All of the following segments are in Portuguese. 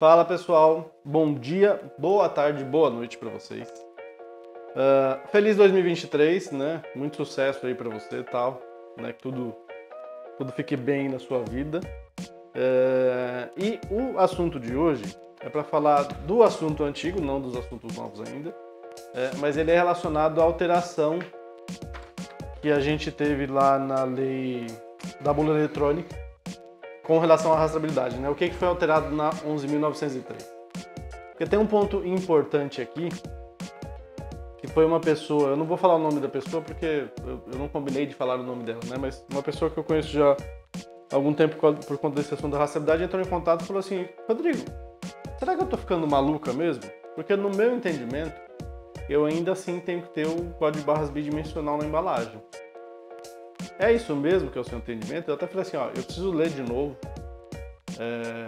Fala pessoal, bom dia, boa tarde, boa noite para vocês. Uh, feliz 2023, né? Muito sucesso aí para você, tal, né? Que tudo, tudo fique bem na sua vida. Uh, e o assunto de hoje é para falar do assunto antigo, não dos assuntos novos ainda, é, mas ele é relacionado à alteração que a gente teve lá na lei da bula eletrônica com relação à rastreabilidade, né? O que, que foi alterado na 11.903? Porque tem um ponto importante aqui, que foi uma pessoa, eu não vou falar o nome da pessoa porque eu, eu não combinei de falar o nome dela, né? Mas uma pessoa que eu conheço já há algum tempo por conta desse assunto da rastreabilidade entrou em contato e falou assim, Rodrigo, será que eu tô ficando maluca mesmo? Porque no meu entendimento, eu ainda assim tenho que ter o código de barras bidimensional na embalagem. É isso mesmo que é o seu entendimento? Eu até falei assim, ó, eu preciso ler de novo é,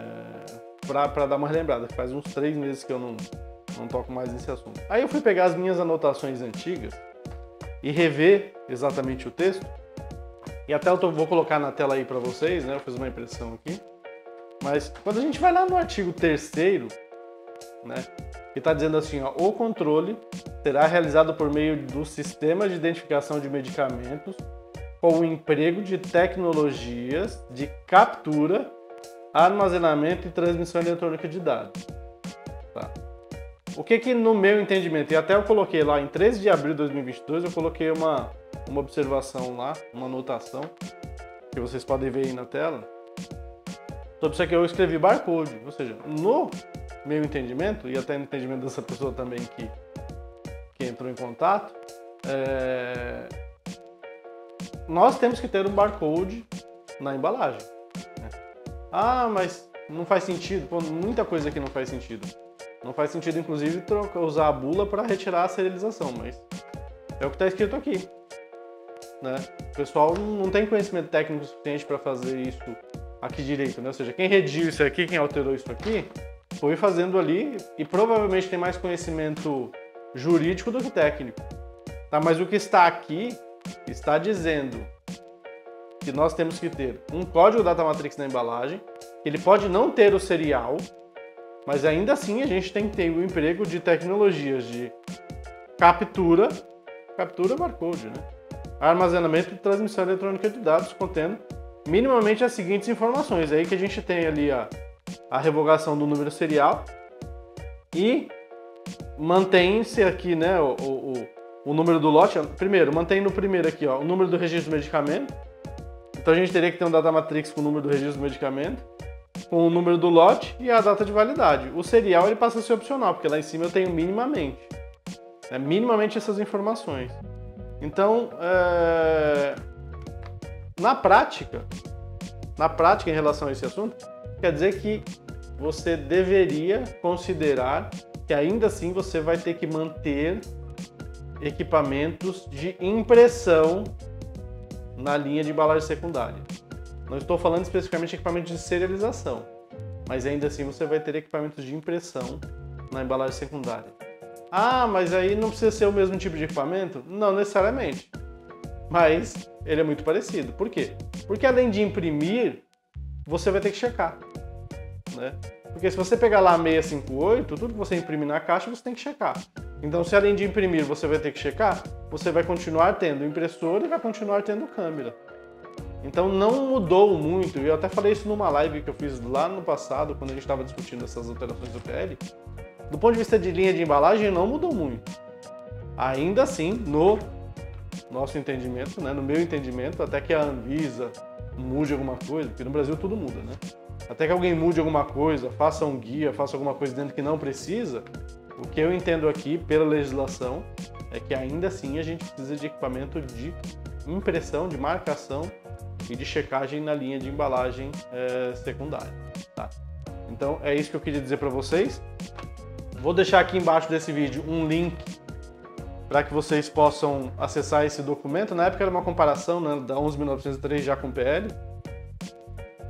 para dar uma lembrada. Faz uns três meses que eu não, não toco mais nesse assunto. Aí eu fui pegar as minhas anotações antigas e rever exatamente o texto. E até eu tô, vou colocar na tela aí para vocês, né? Eu fiz uma impressão aqui. Mas quando a gente vai lá no artigo terceiro, né? Que está dizendo assim, ó, o controle será realizado por meio do sistema de identificação de medicamentos com o emprego de tecnologias de captura, armazenamento e transmissão eletrônica de dados. Tá. O que que no meu entendimento, e até eu coloquei lá em 13 de abril de 2022, eu coloquei uma, uma observação lá, uma anotação, que vocês podem ver aí na tela, sobre isso aqui eu escrevi barcode, ou seja, no meu entendimento, e até no entendimento dessa pessoa também que, que entrou em contato, é, nós temos que ter um barcode na embalagem. Né? Ah, mas não faz sentido. Pô, muita coisa aqui não faz sentido. Não faz sentido, inclusive, trocar, usar a bula para retirar a serialização, mas é o que está escrito aqui. Né? O pessoal não tem conhecimento técnico suficiente para fazer isso aqui direito, né? Ou seja, quem redigiu isso aqui, quem alterou isso aqui, foi fazendo ali e provavelmente tem mais conhecimento jurídico do que técnico. Tá? Mas o que está aqui está dizendo que nós temos que ter um código data matrix na embalagem, ele pode não ter o serial, mas ainda assim a gente tem que ter o emprego de tecnologias de captura, captura barcode, né? Armazenamento e transmissão eletrônica de dados contendo minimamente as seguintes informações. É aí que a gente tem ali a, a revogação do número serial e mantém-se aqui, né, o, o o número do lote. Primeiro, mantém no primeiro aqui, ó, o número do registro do medicamento. Então a gente teria que ter um data matrix com o número do registro do medicamento, com o número do lote e a data de validade. O serial ele passa a ser opcional, porque lá em cima eu tenho minimamente. É, minimamente essas informações. Então, é... na prática, na prática em relação a esse assunto, quer dizer que você deveria considerar que ainda assim você vai ter que manter equipamentos de impressão na linha de embalagem secundária. Não estou falando especificamente de equipamentos de serialização, mas ainda assim você vai ter equipamentos de impressão na embalagem secundária. Ah, mas aí não precisa ser o mesmo tipo de equipamento? Não necessariamente. Mas ele é muito parecido. Por quê? Porque além de imprimir, você vai ter que checar. Né? Porque se você pegar lá 658, tudo que você imprimir na caixa, você tem que checar. Então, se além de imprimir você vai ter que checar, você vai continuar tendo impressora e vai continuar tendo câmera. Então não mudou muito, e eu até falei isso numa live que eu fiz lá no passado, quando a gente estava discutindo essas alterações do PL. Do ponto de vista de linha de embalagem, não mudou muito. Ainda assim, no nosso entendimento, né, no meu entendimento, até que a Anvisa mude alguma coisa, porque no Brasil tudo muda, né? Até que alguém mude alguma coisa, faça um guia, faça alguma coisa dentro que não precisa, o que eu entendo aqui pela legislação é que ainda assim a gente precisa de equipamento de impressão, de marcação e de checagem na linha de embalagem é, secundária. Tá? Então é isso que eu queria dizer para vocês. Vou deixar aqui embaixo desse vídeo um link para que vocês possam acessar esse documento. Na época era uma comparação né, da 11.903 já com o PL.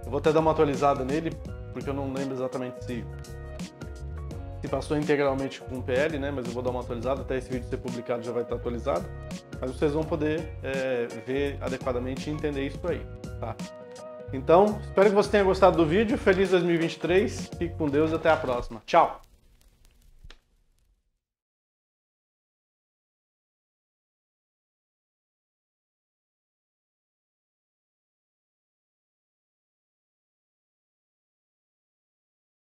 Eu vou até dar uma atualizada nele, porque eu não lembro exatamente se se passou integralmente com o PL, né? Mas eu vou dar uma atualizada, até esse vídeo ser publicado já vai estar atualizado. Mas vocês vão poder é, ver adequadamente e entender isso aí, tá? Então, espero que você tenha gostado do vídeo. Feliz 2023. Fique com Deus e até a próxima. Tchau!